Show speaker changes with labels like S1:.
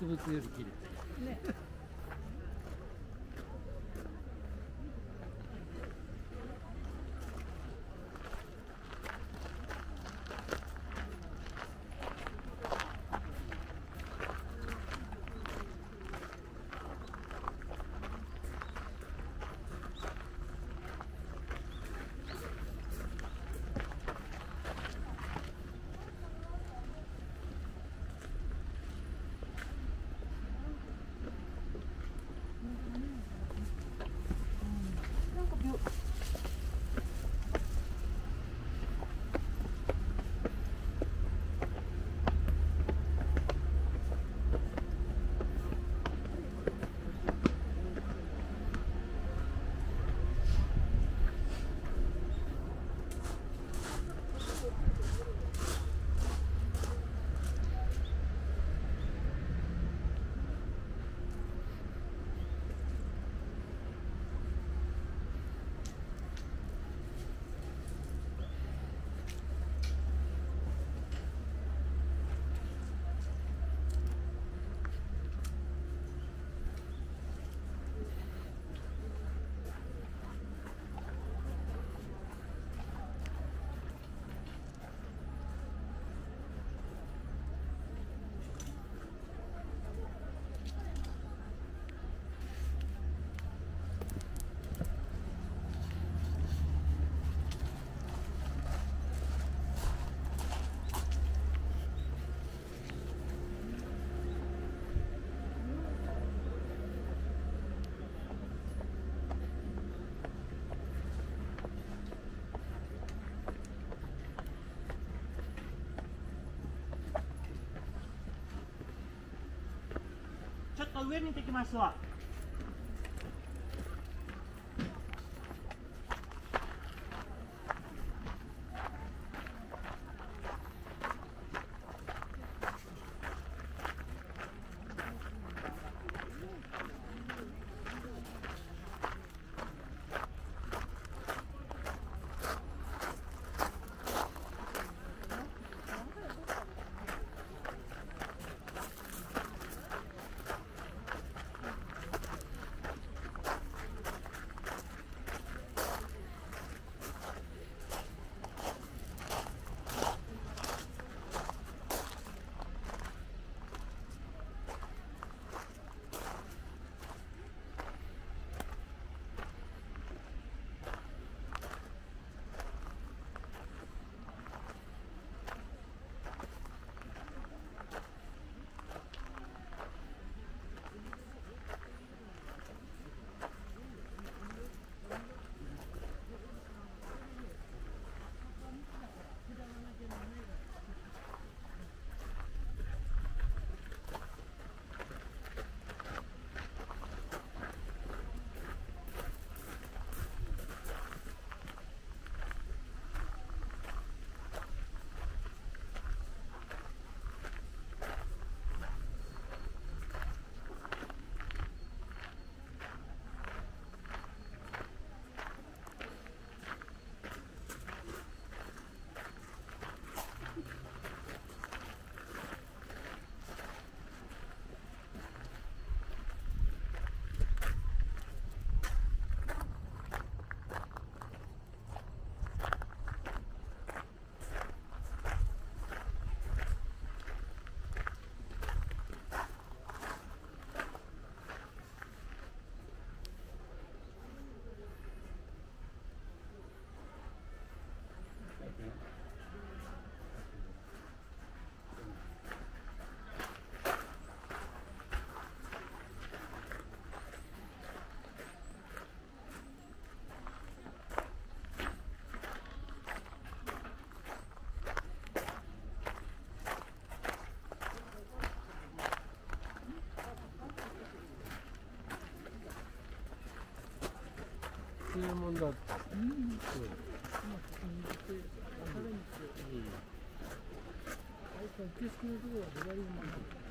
S1: 実物より綺麗
S2: ね。
S3: 上に行ってきますわ
S1: そういうもんだって
S2: うん
S1: う
S2: 受付のところは出られるん。